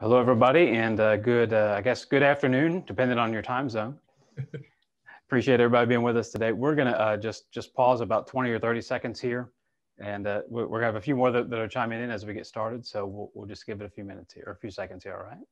Hello, everybody, and uh, good, uh, I guess, good afternoon, depending on your time zone. Appreciate everybody being with us today. We're going to uh, just just pause about 20 or 30 seconds here, and uh, we're, we're going to have a few more that, that, are chiming in as we get started. So we'll, we'll just give it a few minutes here, or a few seconds here, all right?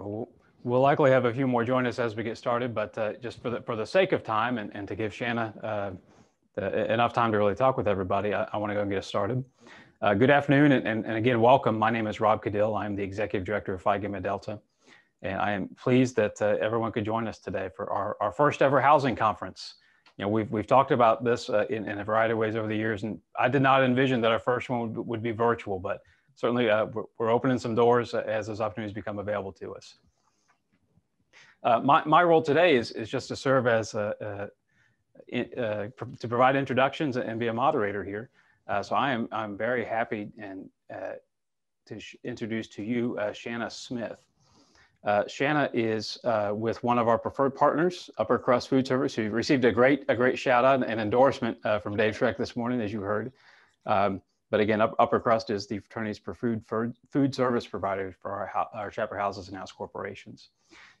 We'll likely have a few more join us as we get started, but uh, just for the, for the sake of time and, and to give Shana uh, the, enough time to really talk with everybody, I, I want to go and get us started. Uh, good afternoon, and, and, and, again, welcome. My name is Rob Cadill. I'm the Executive Director of Phi Gamma Delta, and I am pleased that uh, everyone could join us today for our, our first ever housing conference. You know, we've, we've talked about this uh, in, in, a variety of ways over the years, and I did not envision that our first one would, would be virtual, but certainly uh, we're, we're opening some doors as those opportunities become available to us. Uh, my, my role today is, is just to serve as a, a, uh, to provide introductions and be a moderator here. Uh, so I am I'm very happy and uh, to introduce to you uh, Shana Smith. Uh, Shana is with one of our preferred partners, Upper Crust Food Service, who received a great a great shout out and endorsement from Dave Schreck this morning, as you heard. Um, but again, Upper Crust is the fraternity's preferred food food service provider for our, our chapter houses and house corporations.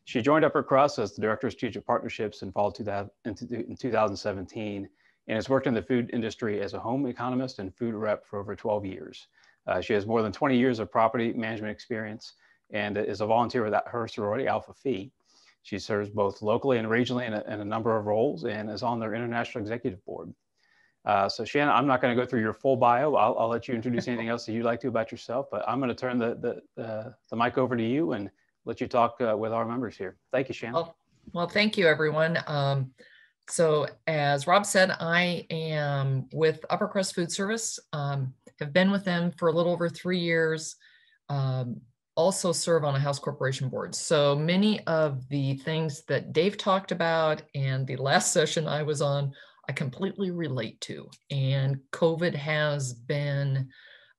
She joined Upper Crust as the Director of Strategic Partnerships in fall 2000, in 2017 and has worked in the food industry as a home economist and food rep for over 12 years. Uh, she has more than 20 years of property management experience and is a volunteer with her sorority, Alpha Phi. She serves both locally and regionally in a, in a number of roles and is on their international executive board. Uh, so Shannon, I'm not going to go through your full bio. I'll, I'll, let you introduce anything else that you'd like to about yourself, but I'm going to turn the, the, uh, the mic over to you and let you talk uh, with our members here. Thank you, Shannon. Well, well thank you, everyone. Um, so as Rob said, I am with Upper Crust Food Service, um, have been with them for a little over three years, um, also serve on a house corporation board. So many of the things that Dave talked about and the last session I was on, I completely relate to. And COVID has been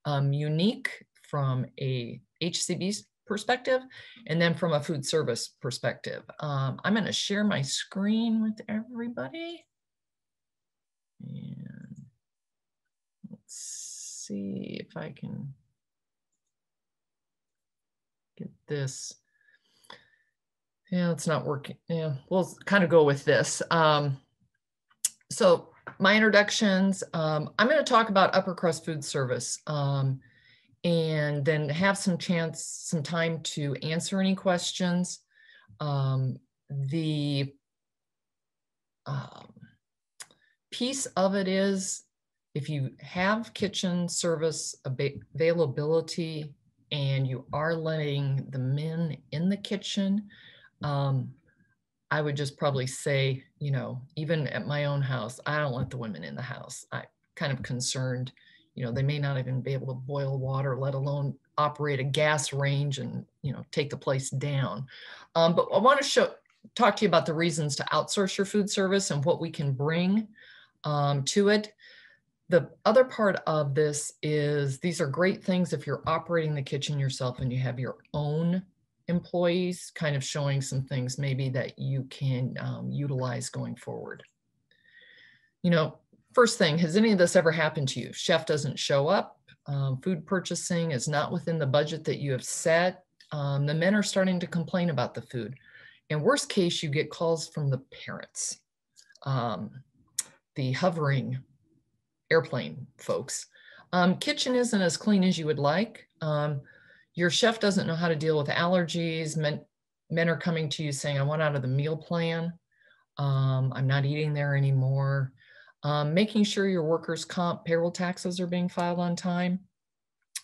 um, unique from a HCB perspective and then from a food service perspective. Um, I'm going to share my screen with everybody. And let's see if I can get this. Yeah, it's not working. Yeah, we'll kind of go with this. Um, so my introductions, um, I'm going to talk about Upper Crust Food Service. Um, and then have some chance, some time to answer any questions. Um, the um, piece of it is if you have kitchen service availability and you are letting the men in the kitchen, um, I would just probably say, you know, even at my own house, I don't let the women in the house. I kind of concerned you know, they may not even be able to boil water, let alone operate a gas range and, you know, take the place down. Um, but I want to show, talk to you about the reasons to outsource your food service and what we can bring um, to it. The other part of this is these are great things if you're operating the kitchen yourself and you have your own employees, kind of showing some things maybe that you can um, utilize going forward. You know, First thing, has any of this ever happened to you? Chef doesn't show up, um, food purchasing is not within the budget that you have set. Um, the men are starting to complain about the food. In worst case, you get calls from the parents, um, the hovering airplane folks. Um, kitchen isn't as clean as you would like. Your chef doesn't know how to deal with allergies. Men, men are coming to you saying, I want out of the meal plan. Um, I'm not eating there anymore. Um, making sure your workers' comp payroll taxes are being filed on time.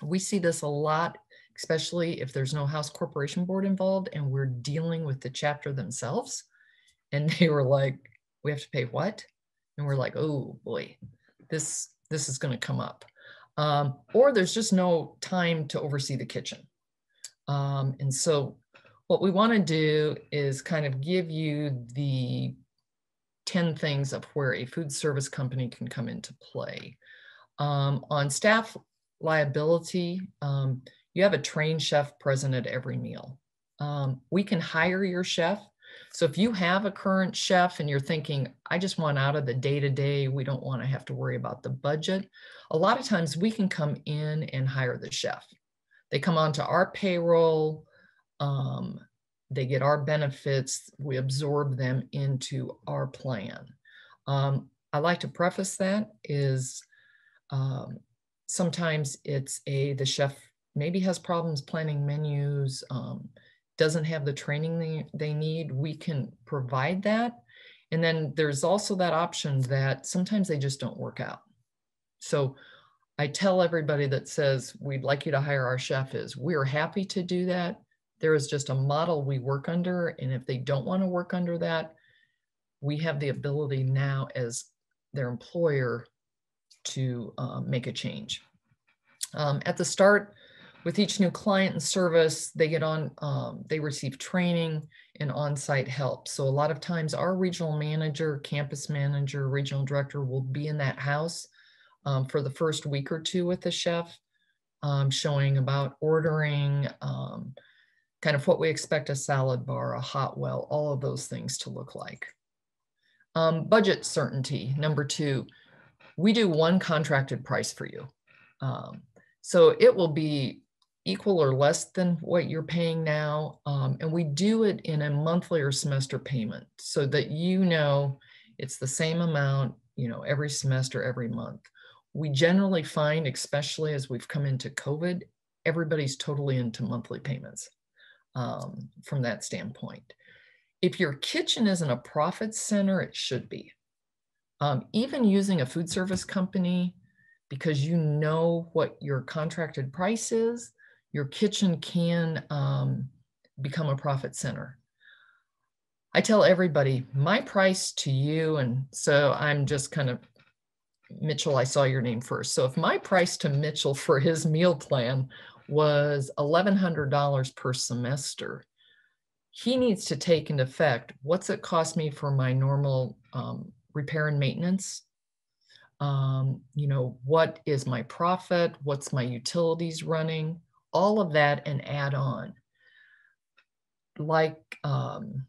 We see this a lot, especially if there's no House Corporation Board involved and we're dealing with the chapter themselves. And they were like, we have to pay what? And we're like, oh boy, this, this is gonna come up. Um, or there's just no time to oversee the kitchen. Um, and so what we wanna do is kind of give you the 10 things of where a food service company can come into play. Um, on staff liability, um, you have a trained chef present at every meal. Um, we can hire your chef. So if you have a current chef and you're thinking, I just want out of the day to day, we don't want to have to worry about the budget. A lot of times we can come in and hire the chef. They come onto our payroll. Um, they get our benefits. We absorb them into our plan. Um, I like to preface that is um, sometimes it's a the chef maybe has problems planning menus, um, doesn't have the training they, they need. We can provide that. And then there's also that option that sometimes they just don't work out. So I tell everybody that says we'd like you to hire our chef is we're happy to do that. There is just a model we work under. And if they don't want to work under that, we have the ability now as their employer to um, make a change. Um, at the start, with each new client and service, they get on, um, they receive training and on-site help. So a lot of times our regional manager, campus manager, regional director will be in that house um, for the first week or two with the chef, um, showing about ordering, um, kind of what we expect a salad bar, a hot well, all of those things to look like. Um, budget certainty, number two, we do one contracted price for you. Um, so it will be equal or less than what you're paying now. Um, and we do it in a monthly or semester payment so that you know it's the same amount, you know, every semester, every month. We generally find, especially as we've come into COVID, everybody's totally into monthly payments um, from that standpoint. If your kitchen isn't a profit center, it should be. Um, even using a food service company, because you know what your contracted price is, your kitchen can um, become a profit center. I tell everybody my price to you, and so I'm just kind of Mitchell, I saw your name first. So if my price to Mitchell for his meal plan was $1,100 per semester, he needs to take into effect what's it cost me for my normal um, repair and maintenance um, you know what is my profit what's my utilities running all of that and add on. Like um,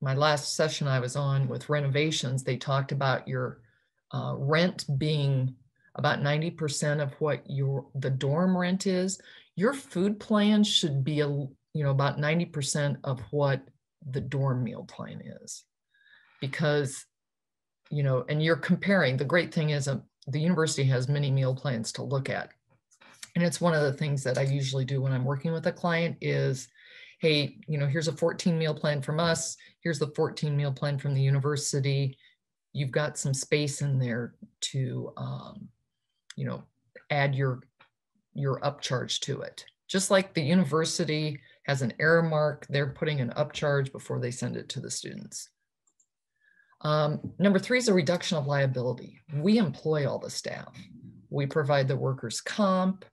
my last session i was on with renovations they talked about your uh, rent being about 90% of what your the dorm rent is. Your food plan should be a you know about 90% of what the dorm meal plan is. Because you know and you're comparing the great thing is um, the university has many meal plans to look at and it's one of the things that i usually do when i'm working with a client is hey you know here's a 14 meal plan from us here's the 14 meal plan from the university you've got some space in there to um, you know add your your upcharge to it just like the university has an Aramark, they're putting an upcharge before they send it to the students. Um, number three is a reduction of liability. We employ all the staff. We provide the workers' comp.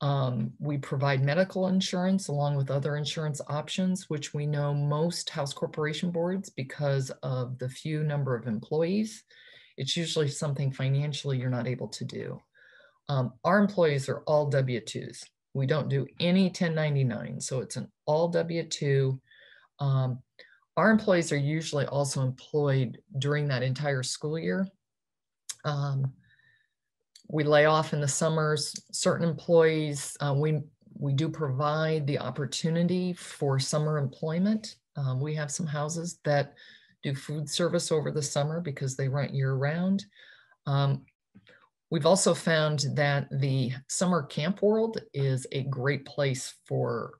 Um, we provide medical insurance along with other insurance options, which we know most house corporation boards, because of the few number of employees, it's usually something financially you're not able to do. Um, our employees are all W-2s. We don't do any 1099, so it's an all W-2. Um, our employees are usually also employed during that entire school year. Um, we lay off in the summers. Certain employees, uh, we, we do provide the opportunity for summer employment. Um, we have some houses that do food service over the summer because they rent year round. Um, We've also found that the summer camp world is a great place for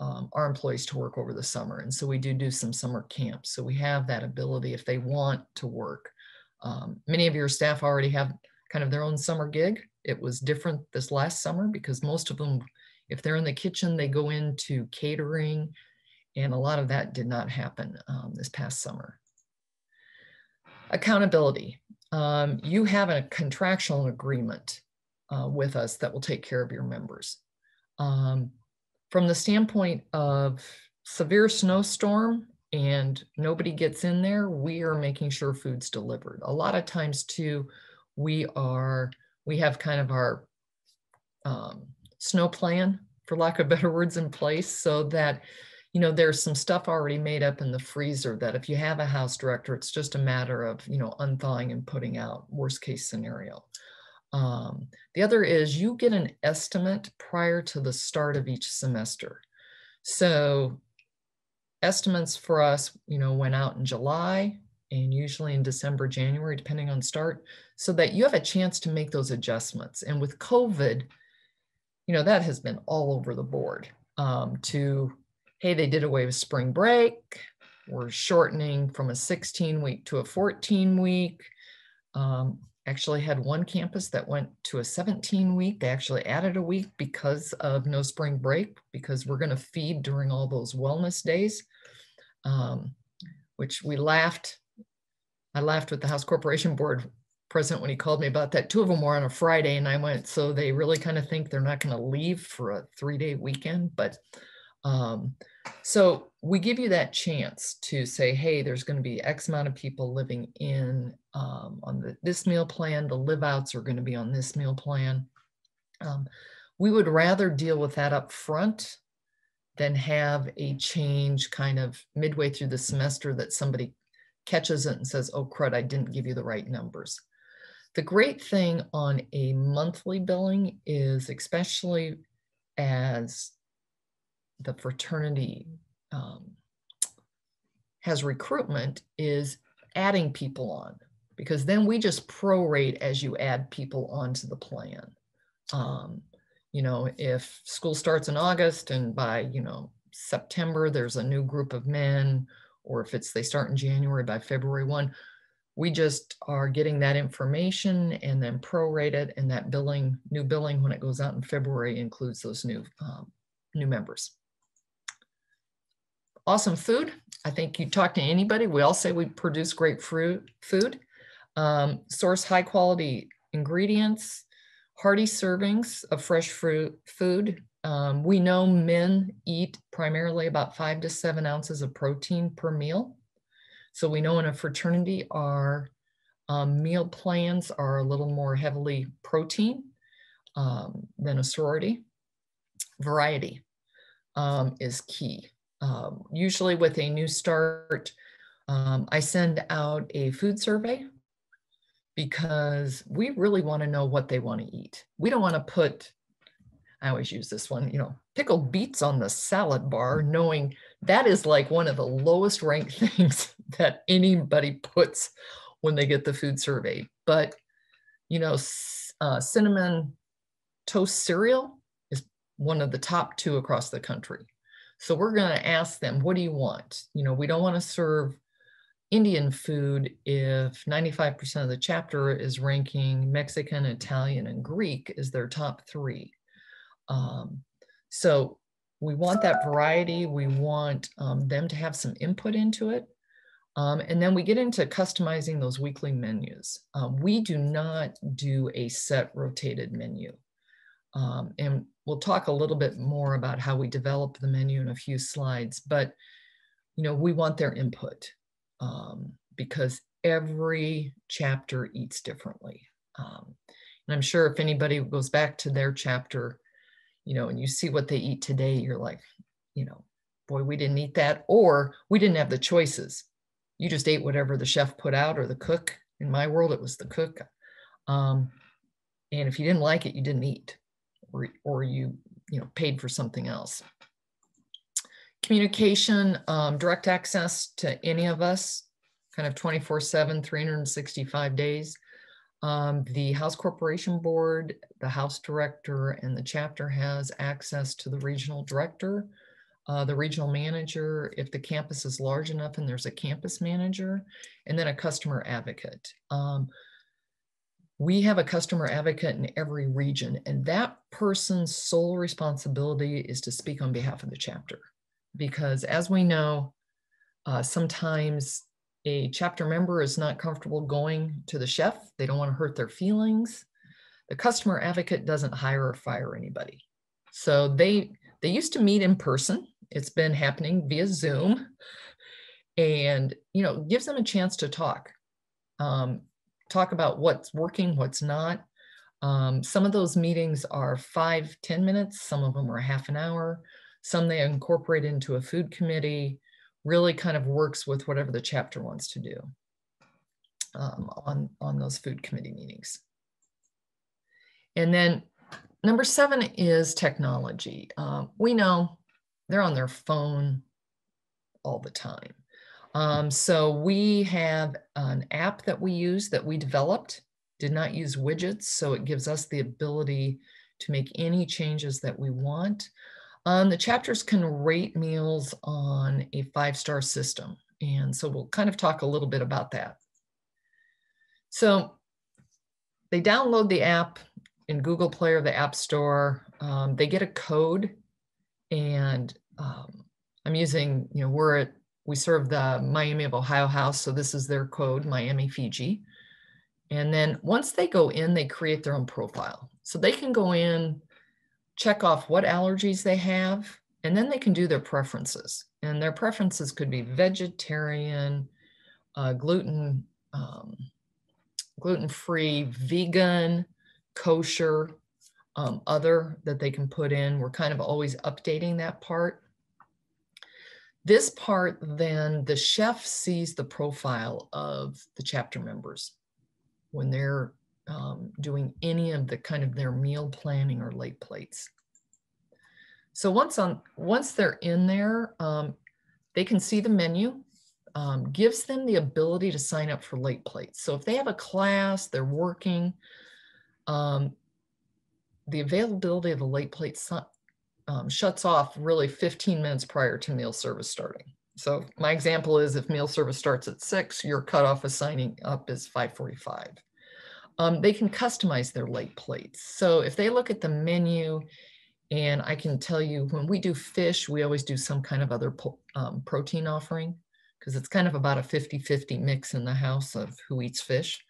um, our employees to work over the summer. And so we do do some summer camps. So we have that ability if they want to work. Um, many of your staff already have kind of their own summer gig. It was different this last summer because most of them, if they're in the kitchen, they go into catering. And a lot of that did not happen um, this past summer. Accountability um, you have a contractual agreement uh, with us that will take care of your members. Um, from the standpoint of severe snowstorm and nobody gets in there, we are making sure food's delivered. A lot of times too, we are, we have kind of our um, snow plan, for lack of better words, in place so that you know there's some stuff already made up in the freezer that if you have a house director it's just a matter of you know unthawing and putting out worst case scenario. Um, the other is you get an estimate prior to the start of each semester. So estimates for us you know went out in july and usually in december january depending on start so that you have a chance to make those adjustments and with covid you know that has been all over the board um, to hey, they did away with spring break. We're shortening from a 16 week to a 14 week. Um, actually had one campus that went to a 17 week. They actually added a week because of no spring break, because we're going to feed during all those wellness days, um, which we laughed. I laughed with the House Corporation Board president when he called me about that. Two of them were on a Friday, and I went, so they really kind of think they're not going to leave for a three day weekend. But um, so we give you that chance to say, hey, there's going to be X amount of people living in um, on the, this meal plan. The live outs are going to be on this meal plan. Um, we would rather deal with that up front than have a change kind of midway through the semester that somebody catches it and says, oh, crud, I didn't give you the right numbers. The great thing on a monthly billing is, especially as the fraternity um, has recruitment is adding people on because then we just prorate as you add people onto the plan. Um, you know, if school starts in August and by, you know, September, there's a new group of men, or if it's they start in January by February 1, we just are getting that information and then prorated and that billing, new billing when it goes out in February includes those new, um, new members awesome food. I think you talk to anybody, we all say we produce great fruit food. Um, source high quality ingredients, hearty servings of fresh fruit food. Um, we know men eat primarily about five to seven ounces of protein per meal. So we know in a fraternity our um, meal plans are a little more heavily protein um, than a sorority. Variety um, is key um, usually with a new start, um, I send out a food survey because we really want to know what they want to eat. We don't want to put, I always use this one, you know, pickled beets on the salad bar, knowing that is like one of the lowest ranked things that anybody puts when they get the food survey. But, you know, uh, cinnamon toast cereal is one of the top two across the country. So we're going to ask them, what do you want? You know, we don't want to serve Indian food if 95% of the chapter is ranking Mexican, Italian, and Greek as their top three. Um, so we want that variety. We want um, them to have some input into it. Um, and then we get into customizing those weekly menus. Um, we do not do a set rotated menu. Um, and we'll talk a little bit more about how we develop the menu in a few slides, but you know, we want their input um, because every chapter eats differently. Um, and I'm sure if anybody goes back to their chapter, you know, and you see what they eat today, you're like, you know, boy, we didn't eat that, or we didn't have the choices. You just ate whatever the chef put out or the cook. In my world, it was the cook. Um, and if you didn't like it, you didn't eat or, or you, you know, paid for something else. Communication, um, direct access to any of us, kind of 24 seven, 365 days. Um, the House Corporation Board, the House Director, and the chapter has access to the regional director, uh, the regional manager, if the campus is large enough and there's a campus manager, and then a customer advocate. Um, we have a customer advocate in every region, and that person's sole responsibility is to speak on behalf of the chapter. Because as we know, uh, sometimes a chapter member is not comfortable going to the chef, they don't want to hurt their feelings. The customer advocate doesn't hire or fire anybody. So they they used to meet in person. It's been happening via Zoom and you know gives them a chance to talk um, talk about what's working, what's not. Um, some of those meetings are five, ten minutes, some of them are half an hour, some they incorporate into a food committee, really kind of works with whatever the chapter wants to do um, on, on those food committee meetings. And then number seven is technology. Um, we know they're on their phone all the time. Um, so we have an app that we use that we developed, did not use widgets. So it gives us the ability to make any changes that we want. Um, the chapters can rate meals on a five-star system. And so we'll kind of talk a little bit about that. So they download the app in Google Play or the App Store. Um, they get a code and um, I'm using, you know, we're at, we serve the Miami of Ohio house. So this is their code, Miami Fiji. And then once they go in, they create their own profile. So they can go in, check off what allergies they have, and then they can do their preferences. And their preferences could be vegetarian, uh, gluten, um, gluten-free, vegan, kosher, um, other that they can put in. We're kind of always updating that part. This part, then the chef sees the profile of the chapter members when they're um, doing any of the kind of their meal planning or late plates. So once on once they're in there, um, they can see the menu, um, gives them the ability to sign up for late plates. So if they have a class, they're working, um, the availability of a late plate um, shuts off really 15 minutes prior to meal service starting. So my example is if meal service starts at six, your cutoff of signing up is 545. Um, they can customize their late plates. So if they look at the menu and I can tell you when we do fish, we always do some kind of other um, protein offering because it's kind of about a 50-50 mix in the house of who eats fish.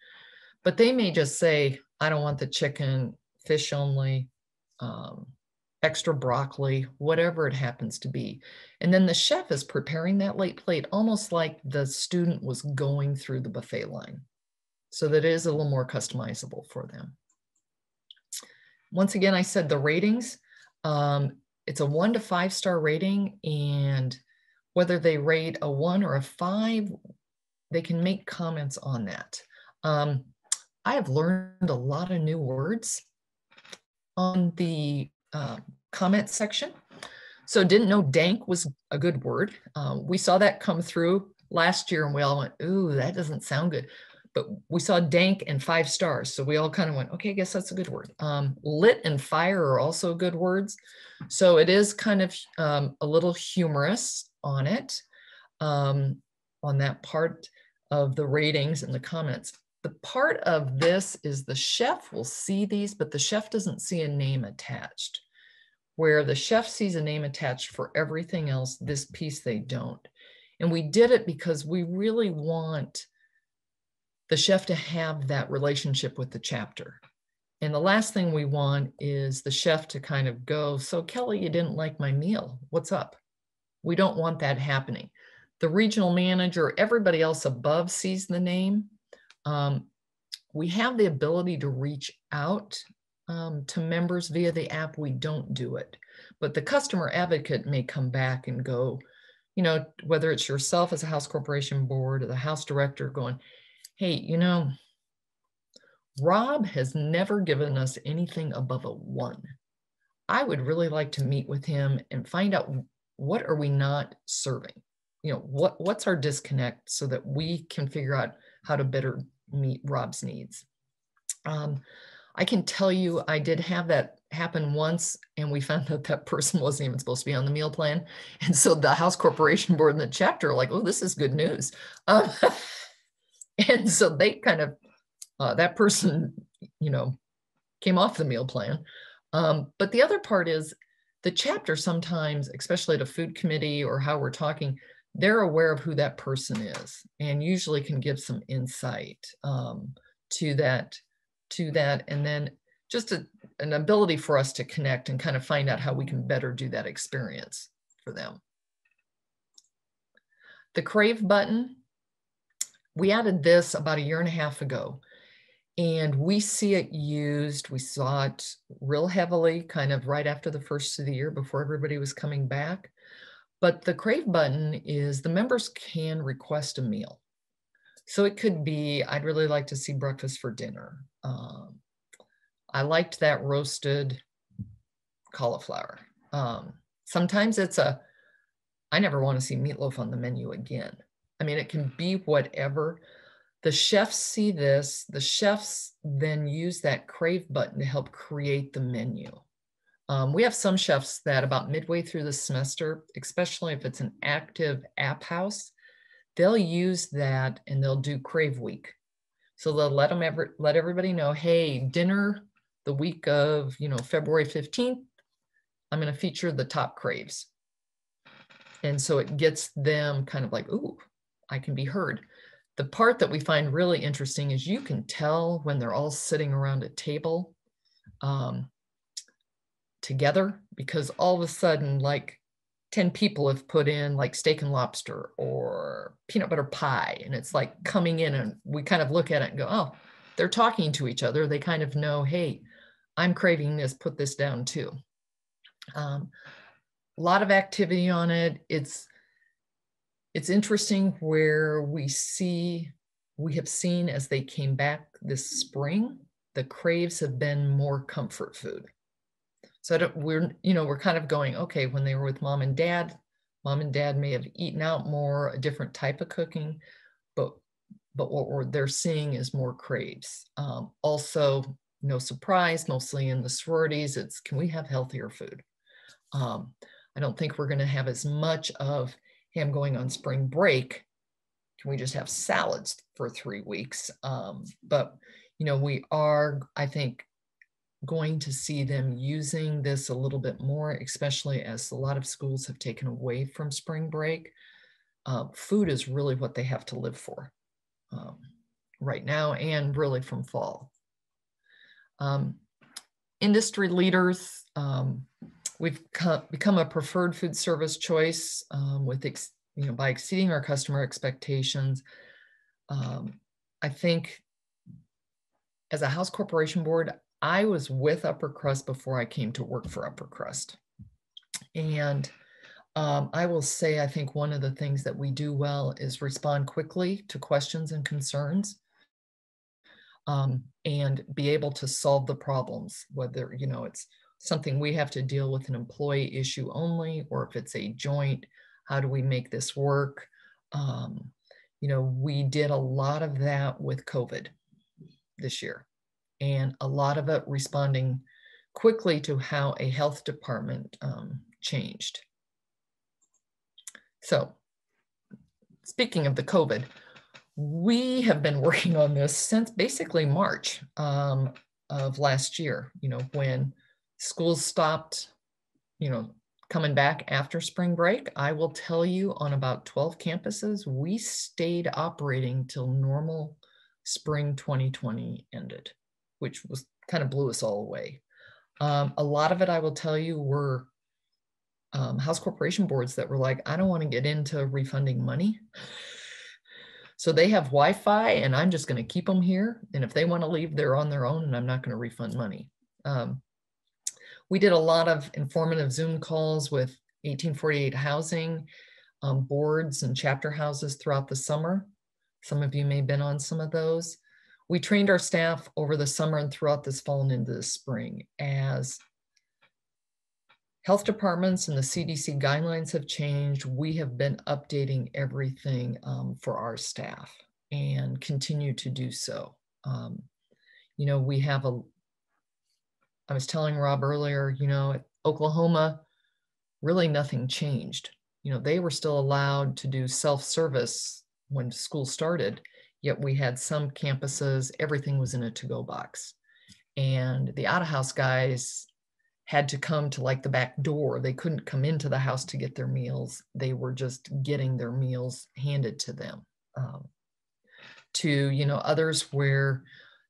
But they may just say, I don't want the chicken, fish only, um, extra broccoli, whatever it happens to be. And then the chef is preparing that late plate almost like the student was going through the buffet line so that it is a little more customizable for them. Once again, I said the ratings, um, it's a one to five star rating and whether they rate a one or a five, they can make comments on that. Um, I have learned a lot of new words on the uh, comment section. So didn't know dank was a good word. Uh, we saw that come through last year and we all went, ooh, that doesn't sound good. But we saw dank and five stars. So we all kind of went, okay, I guess that's a good word. Um, lit and fire are also good words. So it is kind of um, a little humorous on it, um, on that part of the ratings and the comments. The part of this is the chef will see these, but the chef doesn't see a name attached. Where the chef sees a name attached for everything else, this piece they don't. And we did it because we really want the chef to have that relationship with the chapter. And the last thing we want is the chef to kind of go, So, Kelly, you didn't like my meal. What's up? We don't want that happening. The regional manager, everybody else above sees the name, um, we have the ability to reach out um, to members via the app. We don't do it, but the customer advocate may come back and go, you know, whether it's yourself as a house corporation board or the house director going, hey, you know, Rob has never given us anything above a one. I would really like to meet with him and find out what are we not serving? You know, what what's our disconnect so that we can figure out how to better meet Rob's needs. Um, I can tell you, I did have that happen once, and we found that that person wasn't even supposed to be on the meal plan. And so the House Corporation Board and the chapter are like, oh, this is good news. Um, and so they kind of, uh, that person, you know, came off the meal plan. Um, but the other part is the chapter sometimes, especially at a food committee or how we're talking, they're aware of who that person is and usually can give some insight um, to that to that and then just a, an ability for us to connect and kind of find out how we can better do that experience for them the crave button we added this about a year and a half ago and we see it used. We saw it real heavily, kind of right after the first of the year before everybody was coming back. But the Crave button is the members can request a meal. So it could be, I'd really like to see breakfast for dinner. Um, I liked that roasted cauliflower. Um, sometimes it's a, I never want to see meatloaf on the menu again. I mean, it can be whatever. The chefs see this, the chefs then use that crave button to help create the menu. Um, we have some chefs that about midway through the semester, especially if it's an active app house, they'll use that and they'll do crave week. So they'll let them ever let everybody know, hey, dinner the week of you know February 15th, I'm going to feature the top craves. And so it gets them kind of like, ooh, I can be heard. The part that we find really interesting is you can tell when they're all sitting around a table um, together because all of a sudden, like 10 people have put in like steak and lobster or peanut butter pie, and it's like coming in, and we kind of look at it and go, oh, they're talking to each other. They kind of know, hey, I'm craving this, put this down too. Um, a lot of activity on it. It's it's interesting where we see we have seen as they came back this spring, the craves have been more comfort food. So we're you know we're kind of going okay when they were with mom and dad, mom and dad may have eaten out more, a different type of cooking, but but what they're seeing is more craves. Um, also, no surprise, mostly in the sororities, it's can we have healthier food? Um, I don't think we're going to have as much of him going on spring break. Can we just have salads for three weeks? Um, but, you know, we are, I think, going to see them using this a little bit more, especially as a lot of schools have taken away from spring break. Uh, food is really what they have to live for um, right now and really from fall. Um, industry leaders, um, We've become a preferred food service choice um, with, you know, by exceeding our customer expectations. Um, I think as a house corporation board, I was with Upper Crust before I came to work for Upper Crust. And um, I will say, I think one of the things that we do well is respond quickly to questions and concerns um, and be able to solve the problems, whether, you know, it's something we have to deal with an employee issue only, or if it's a joint, how do we make this work? Um, you know, we did a lot of that with COVID this year, and a lot of it responding quickly to how a health department um, changed. So, speaking of the COVID, we have been working on this since basically March um, of last year, you know, when schools stopped, you know, coming back after spring break, I will tell you on about 12 campuses, we stayed operating till normal spring 2020 ended, which was kind of blew us all away. Um, a lot of it, I will tell you, were um, house corporation boards that were like, I don't want to get into refunding money. So they have Wi Fi and I'm just going to keep them here. And if they want to leave, they're on their own and I'm not going to refund money. Um, we did a lot of informative Zoom calls with 1848 housing um, boards and chapter houses throughout the summer. Some of you may have been on some of those. We trained our staff over the summer and throughout this fall and into the spring as health departments and the CDC guidelines have changed. We have been updating everything um, for our staff and continue to do so. Um, you know, we have a I was telling Rob earlier, you know, Oklahoma, really nothing changed. You know, they were still allowed to do self service when school started, yet we had some campuses, everything was in a to go box. And the out of house guys had to come to like the back door. They couldn't come into the house to get their meals. They were just getting their meals handed to them. Um, to, you know, others where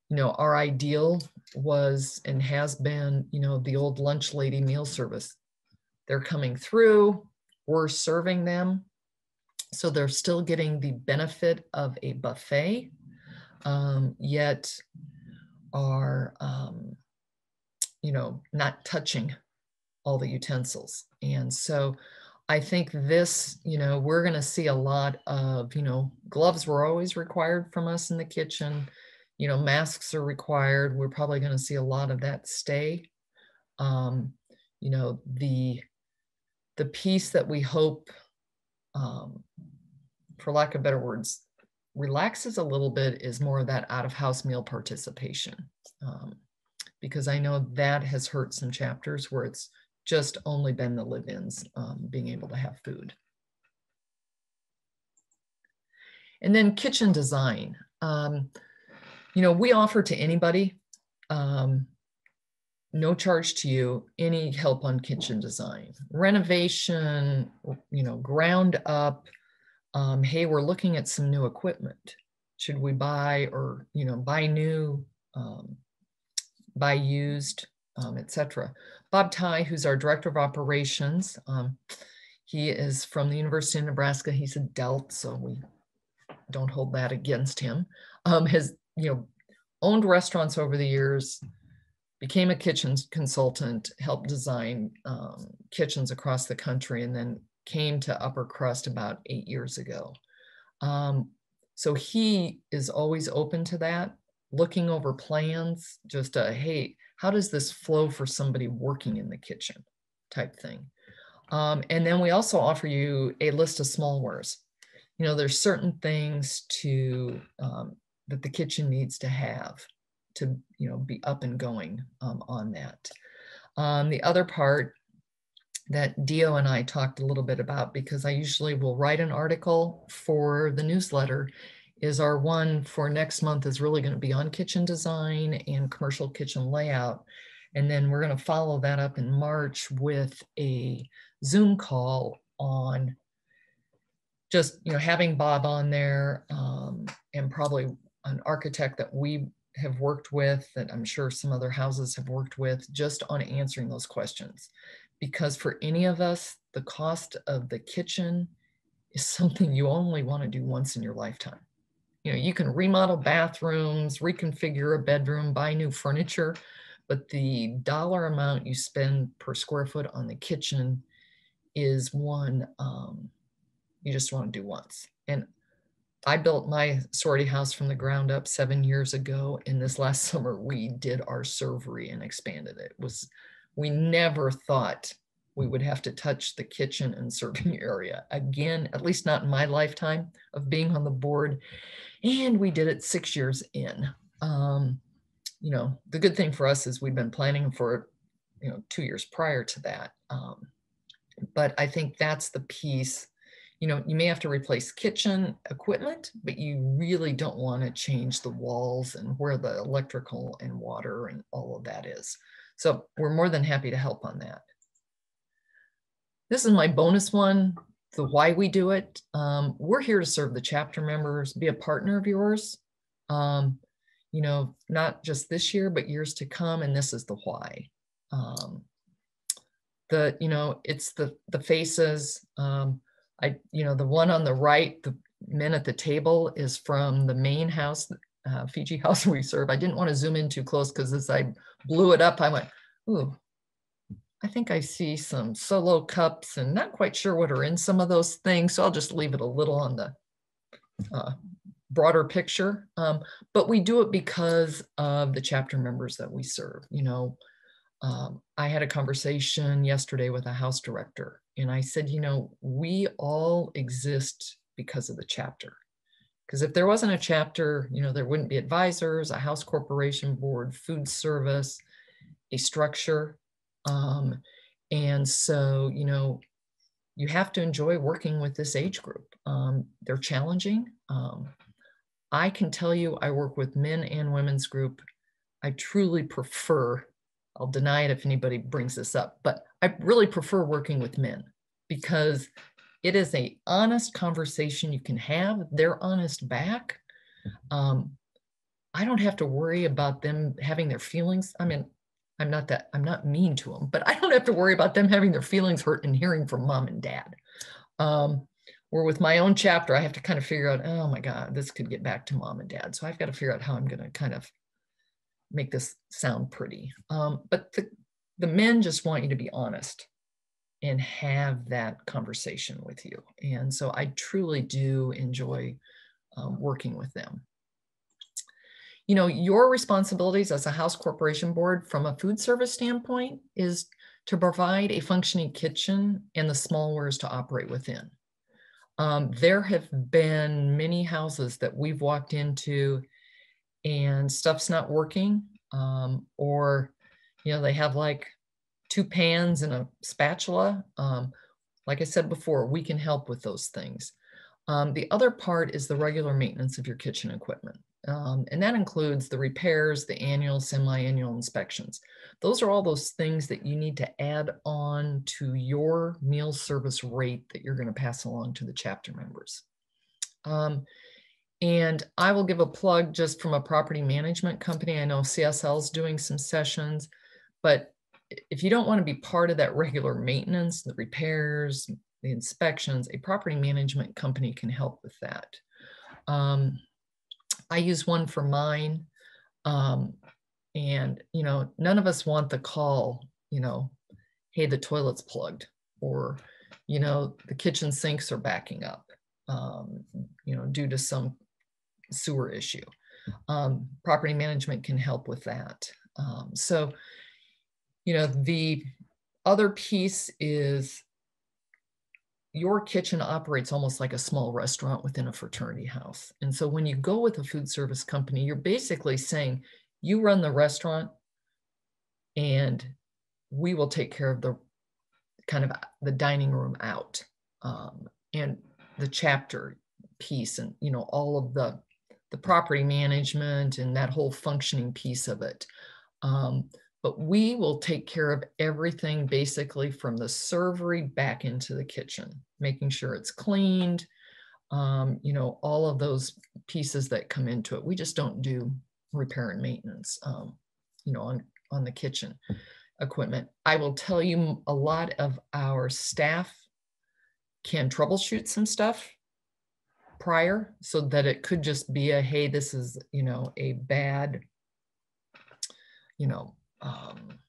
you know, our ideal was and has been, you know, the old lunch lady meal service. They're coming through, we're serving them. So they're still getting the benefit of a buffet. Um, yet are, um, you know, not touching all the utensils. And so I think this, you know, we're going to see a lot of, you know, gloves were always required from us in the kitchen. You know, masks are required. We're probably going to see a lot of that stay. Um, you know, the the piece that we hope, um, for lack of better words, relaxes a little bit is more of that out of house meal participation. Um, because I know that has hurt some chapters where it's just only been the live-ins um, being able to have food. And then kitchen design. Um, you know, we offer to anybody, um, no charge to you, any help on kitchen design, renovation, you know, ground up. Um, hey, we're looking at some new equipment. Should we buy or, you know, buy new, um, buy used, um, etc. Bob Ty, who's our director of operations, um, he is from the University of Nebraska. He's a Delt, so we don't hold that against him. Um, has you know owned restaurants over the years, became a kitchen consultant, helped design um, kitchens across the country, and then came to Upper Crust about eight years ago. Um, so he is always open to that, looking over plans, just a hey, how does this flow for somebody working in the kitchen type thing. Um, and then we also offer you a list of smallwares. You know, there's certain things to um, that the kitchen needs to have to, you know, be up and going um, on that. Um, the other part that Dio and I talked a little bit about, because I usually will write an article for the newsletter is our one for next month is really going to be on kitchen design and commercial kitchen layout. And then we're going to follow that up in March with a Zoom call on just, you know, having Bob on there um, and probably an architect that we have worked with that I'm sure some other houses have worked with just on answering those questions. Because for any of us, the cost of the kitchen is something you only want to do once in your lifetime you know, you can remodel bathrooms, reconfigure a bedroom, buy new furniture, but the dollar amount you spend per square foot on the kitchen is one um, you just want to do once. And I built my sorority house from the ground up seven years ago. And this last summer, we did our servery and expanded it. it was we never thought we would have to touch the kitchen and serving area again, at least not in my lifetime of being on the board and we did it six years in. Um, you know, the good thing for us is we've been planning for, you know, two years prior to that. Um, but I think that's the piece. You know, you may have to replace kitchen equipment, but you really don't want to change the walls and where the electrical and water and all of that is. So we're more than happy to help on that. This is my bonus one the why we do it. Um, we're here to serve the chapter members, be a partner of yours. Um, you know, not just this year, but years to come. And this is the why. Um, the, you know, it's the the faces. Um, I, you know, the one on the right, the men at the table is from the main house, uh, Fiji house we serve. I didn't want to zoom in too close because as I blew it up, I went, ooh, I think I see some solo cups and not quite sure what are in some of those things. So I'll just leave it a little on the uh, broader picture. Um, but we do it because of the chapter members that we serve. You know, um, I had a conversation yesterday with a house director and I said, you know, we all exist because of the chapter. Because if there wasn't a chapter, you know, there wouldn't be advisors, a house corporation board, food service, a structure um, and so, you know, you have to enjoy working with this age group. Um, they're challenging. Um, I can tell you, I work with men and women's group. I truly prefer, I'll deny it if anybody brings this up, but I really prefer working with men because it is a honest conversation you can have. They're honest back. Um, I don't have to worry about them having their feelings. I mean, I'm not that I'm not mean to them, but I don't have to worry about them having their feelings hurt and hearing from mom and dad. Um, or with my own chapter, I have to kind of figure out, oh my God, this could get back to mom and dad. So I've got to figure out how I'm going to kind of make this sound pretty. Um, but the, the men just want you to be honest and have that conversation with you. And so I truly do enjoy um, working with them. You know, your responsibilities as a house corporation board from a food service standpoint is to provide a functioning kitchen and the smallwares to operate within. Um, there have been many houses that we've walked into and stuff's not working um, or you know they have like two pans and a spatula. Um, like i said before we can help with those things. Um, the other part is the regular maintenance of your kitchen equipment. Um, and that includes the repairs the annual semi-annual inspections. Those are all those things that you need to add on to your meal service rate that you're going to pass along to the chapter members. Um, and I will give a plug just from a property management company. I know CSL is doing some sessions, but if you don't want to be part of that regular maintenance, the repairs, the inspections, a property management company can help with that. Um, I use one for mine. Um, and, you know, none of us want the call, you know, hey, the toilet's plugged or, you know, the kitchen sinks are backing up, um, you know, due to some sewer issue. Um, property management can help with that. Um, so, you know, the other piece is your kitchen operates almost like a small restaurant within a fraternity house. And so when you go with a food service company, you're basically saying, you run the restaurant and we will take care of the kind of the dining room out um, and the chapter piece and you know all of the the property management and that whole functioning piece of it. Um, but we will take care of everything basically from the servery back into the kitchen, making sure it's cleaned, um, you know, all of those pieces that come into it. We just don't do repair and maintenance, um, you know, on, on the kitchen equipment. I will tell you a lot of our staff can troubleshoot some stuff prior so that it could just be a, hey, this is, you know, a bad, you know, um,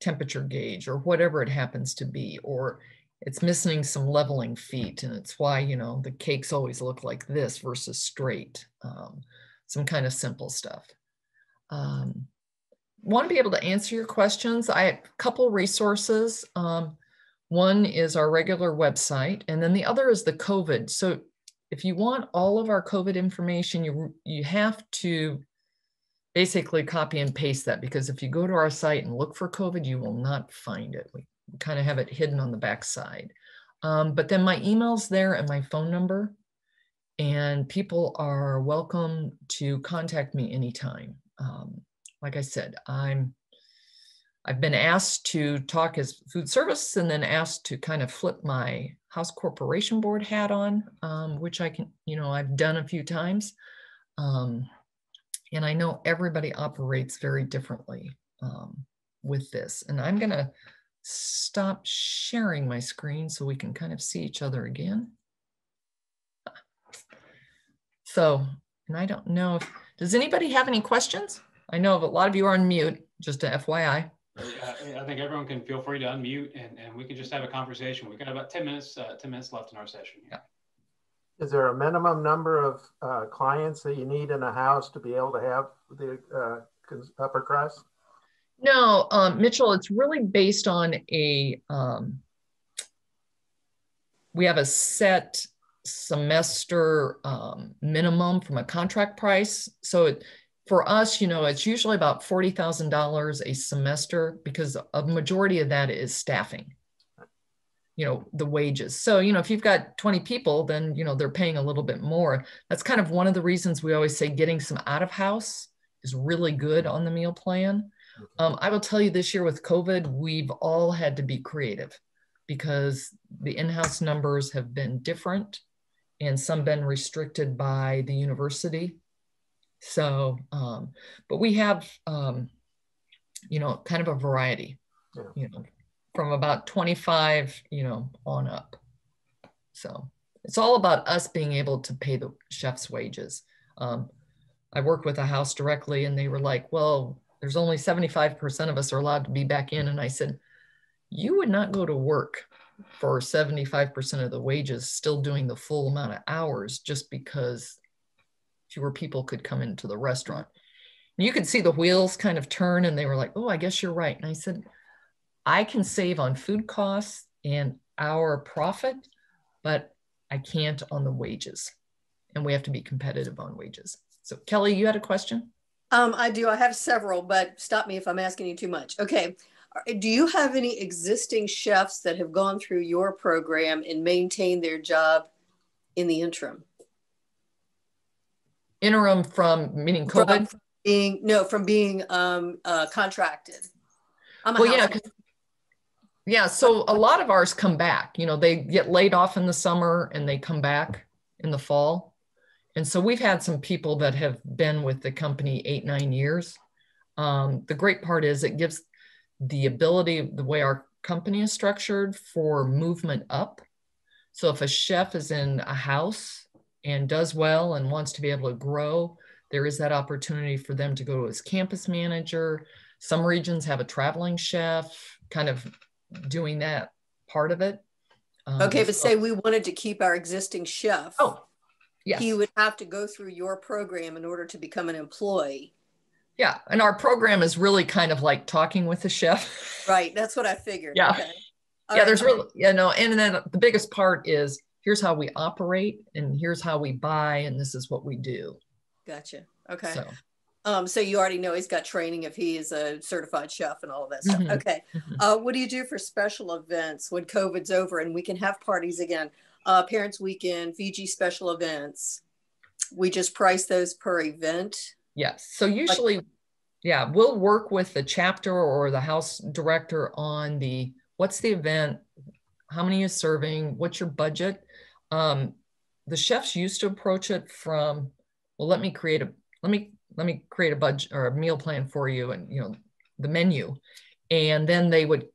temperature gauge or whatever it happens to be, or it's missing some leveling feet. And it's why, you know, the cakes always look like this versus straight, um, some kind of simple stuff. Um, want to be able to answer your questions. I have a couple resources. Um, one is our regular website, and then the other is the COVID. So if you want all of our COVID information, you, you have to basically copy and paste that because if you go to our site and look for COVID, you will not find it. We kind of have it hidden on the back side. Um, but then my email's there and my phone number, and people are welcome to contact me anytime. Um, like I said, I'm I've been asked to talk as food service and then asked to kind of flip my house corporation board hat on, um, which I can, you know, I've done a few times. Um, and I know everybody operates very differently um, with this. And I'm going to stop sharing my screen so we can kind of see each other again. So, and I don't know if, does anybody have any questions? I know a lot of you are on mute, just a FYI. I think everyone can feel free to unmute and, and we can just have a conversation. We've got about 10 minutes, uh, 10 minutes left in our session. Yeah. Is there a minimum number of uh, clients that you need in a house to be able to have the uh, upper crust? No, um, Mitchell, it's really based on a, um, we have a set semester um, minimum from a contract price. So it, for us, you know, it's usually about $40,000 a semester because a majority of that is staffing, you know, the wages. So, you know, if you've got 20 people, then, you know, they're paying a little bit more. That's kind of one of the reasons we always say getting some out of house is really good on the meal plan. Um, I will tell you this year with COVID, we've all had to be creative because the in-house numbers have been different and some been restricted by the university so, um, but we have, um, you know, kind of a variety, yeah. you know, from about 25, you know, on up. So it's all about us being able to pay the chef's wages. Um, I work with a house directly and they were like, well, there's only 75% of us are allowed to be back in. And I said, you would not go to work for 75% of the wages, still doing the full amount of hours just because fewer people could come into the restaurant. And you could see the wheels kind of turn and they were like, oh, I guess you're right. And I said, I can save on food costs and our profit, but I can't on the wages. And we have to be competitive on wages. So Kelly, you had a question? Um, I do. I have several, but stop me if I'm asking you too much. Okay. Do you have any existing chefs that have gone through your program and maintained their job in the interim? Interim from meaning COVID? From being no, from being um, uh, contracted. I'm well, yeah, yeah. So a lot of ours come back. You know, they get laid off in the summer and they come back in the fall. And so we've had some people that have been with the company eight, nine years. Um, the great part is it gives the ability, the way our company is structured, for movement up. So if a chef is in a house and does well and wants to be able to grow, there is that opportunity for them to go to his campus manager. Some regions have a traveling chef, kind of doing that part of it. Um, okay, but say we wanted to keep our existing chef. Oh, Yes. He would have to go through your program in order to become an employee. Yeah. And our program is really kind of like talking with the chef. Right. That's what I figured. Yeah. Okay. yeah. Right. There's really, you know, and then the biggest part is here's how we operate and here's how we buy and this is what we do. Gotcha. Okay. So. Um, so you already know he's got training if he is a certified chef and all of that stuff. Mm-hmm. Okay. Mm-hmm. Uh, what do you do for special events when COVID's over and we can have parties again? uh, Parents Weekend, Fiji special events. We just price those per event. Yes. So usually, like, yeah, we'll work with the chapter or the house director on the what's the event, how many is serving, what's your budget. Um, the chefs used to approach it from, well, let me create a let me let me create a budget or a meal plan for you, and you know the menu, and then they would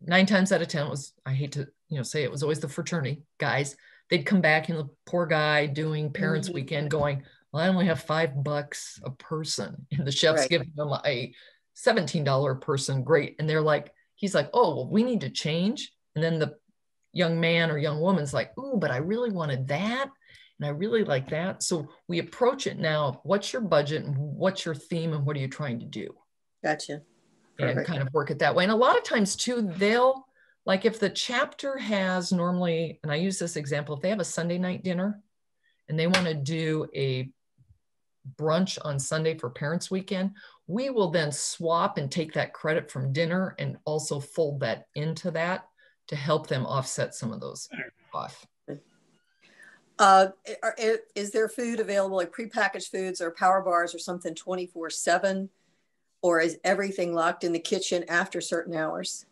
nine times out of ten was I hate to you know, say it was always the fraternity guys. They'd come back and the poor guy doing parents' mm-hmm. weekend going, well, I only have five bucks a person. And the chef's right. giving them a $17 person. Great. And they're like, he's like, oh, well, we need to change. And then the young man or young woman's like, oh, but I really wanted that. And I really like that. So we approach it now. What's your budget and what's your theme and what are you trying to do? Gotcha. Perfect. And kind of work it that way. And a lot of times too, they'll like if the chapter has normally, and I use this example, if they have a Sunday night dinner and they want to do a brunch on Sunday for Parents Weekend, we will then swap and take that credit from dinner and also fold that into that to help them offset some of those off. Uh, is there food available, like prepackaged foods or power bars or something 24 7? Or is everything locked in the kitchen after certain hours?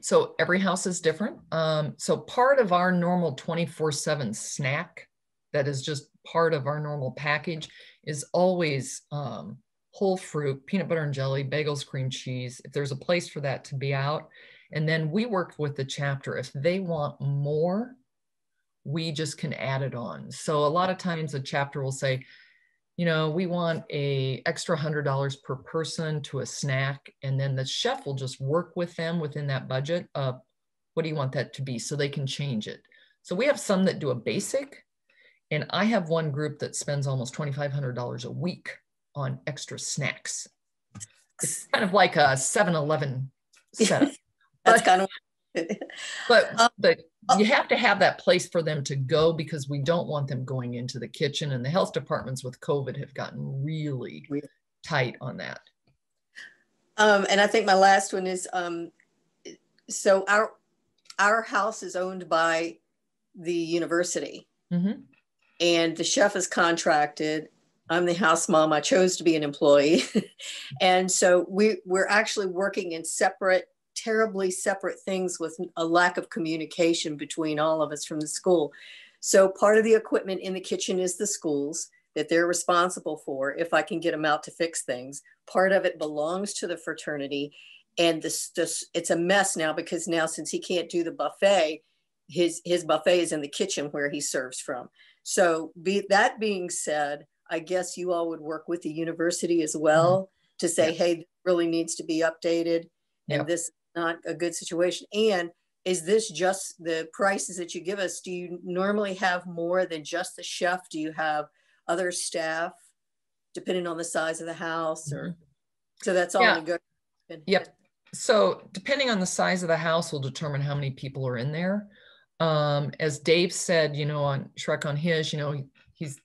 So every house is different. Um, so part of our normal 24 7 snack that is just part of our normal package is always um, whole fruit, peanut butter and jelly, bagels, cream cheese. If there's a place for that to be out. And then we work with the chapter. If they want more, we just can add it on. So a lot of times a chapter will say, you know, we want a extra hundred dollars per person to a snack, and then the chef will just work with them within that budget of what do you want that to be, so they can change it. So we have some that do a basic, and I have one group that spends almost twenty five hundred dollars a week on extra snacks. It's kind of like a 7-Eleven setup. That's kind of but um, but you have to have that place for them to go because we don't want them going into the kitchen and the health departments with covid have gotten really tight on that. Um, and i think my last one is um, so our our house is owned by the university. Mm-hmm. and the chef is contracted. I'm the house mom. I chose to be an employee. And so we we're actually working in separate terribly separate things with a lack of communication between all of us from the school. So part of the equipment in the kitchen is the schools that they're responsible for if I can get them out to fix things. Part of it belongs to the fraternity. And this, this it's a mess now because now since he can't do the buffet, his his buffet is in the kitchen where he serves from. So be, that being said, I guess you all would work with the university as well mm-hmm. to say, hey, this really needs to be updated and this is not a good situation. And is this just the prices that you give us? Do you normally have more than just the chef? Do you have other staff depending on the size of the house or mm-hmm. so that's all yeah. good. Yep. So depending on the size of the house will determine how many people are in there. Um, as Dave said, you know, on Shrek on his, you know, he's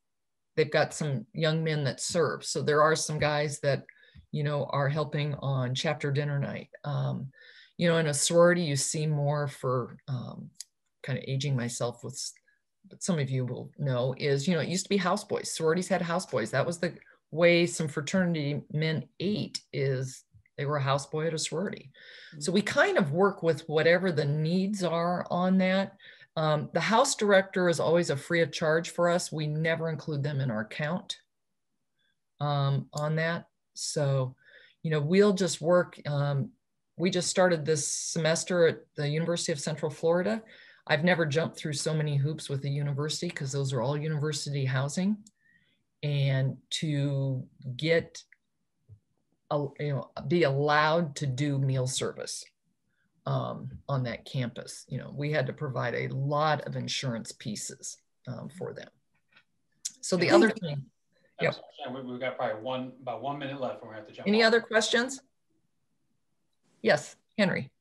they've got some young men that serve. So there are some guys that, you know, are helping on chapter dinner night. Um, you know, in a sorority, you see more for um, kind of aging myself with, but some of you will know is, you know, it used to be houseboys. Sororities had houseboys. That was the way some fraternity men ate is they were a houseboy at a sorority. So we kind of work with whatever the needs are on that. Um, the house director is always a free of charge for us. We never include them in our count um, on that. So, you know, we'll just work. Um, we just started this semester at the University of Central Florida. I've never jumped through so many hoops with the university because those are all university housing. And to get, a, you know, be allowed to do meal service um, on that campus. You know, we had to provide a lot of insurance pieces um, for them. So the other thing, yeah, we've got probably one about one minute left, and we have to jump. Any off. other questions? Yes, Henry.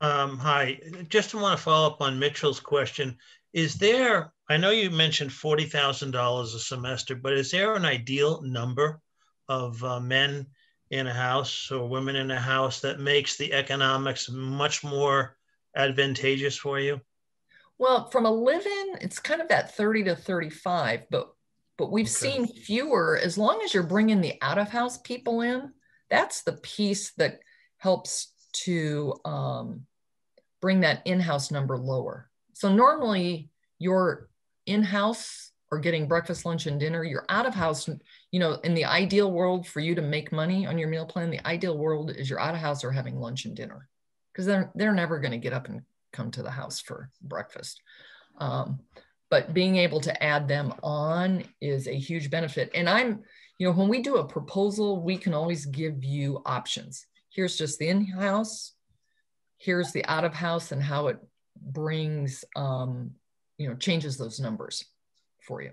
Um, hi, just want to follow up on Mitchell's question. Is there, I know you mentioned $40,000 a semester, but is there an ideal number of uh, men in a house or women in a house that makes the economics much more advantageous for you? Well, from a live-in, it's kind of that 30 to 35, but but we've okay. seen fewer as long as you're bringing the out-of-house people in. That's the piece that helps to um, bring that in-house number lower. So normally you're in-house or getting breakfast, lunch, and dinner, you're out of house. You know, in the ideal world for you to make money on your meal plan, the ideal world is you're out of house or having lunch and dinner because they're, they're never going to get up and come to the house for breakfast. Um, but being able to add them on is a huge benefit. And I'm, you know, when we do a proposal, we can always give you options. Here's just the in-house, here's the out-of-house and how it brings, um, you know, changes those numbers for you.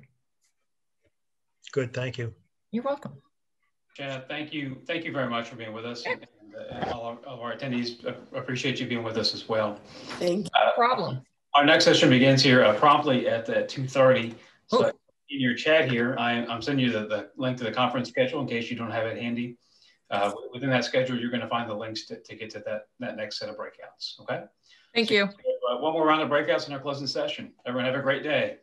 Good, thank you. You're welcome. Shana, thank you. Thank you very much for being with us. And, and all, our, all, of our attendees appreciate you being with us as well. Thank you. Uh, no problem. Our next session begins here uh, promptly at, at 2.30. So in your chat here, I, am sending you the, the, link to the conference schedule in case you don't have it handy. Uh, within that schedule, you're going to find the links to, to get to that, that next set of breakouts. Okay. Thank so, you. Uh, one more round of breakouts in our closing session. Everyone have a great day.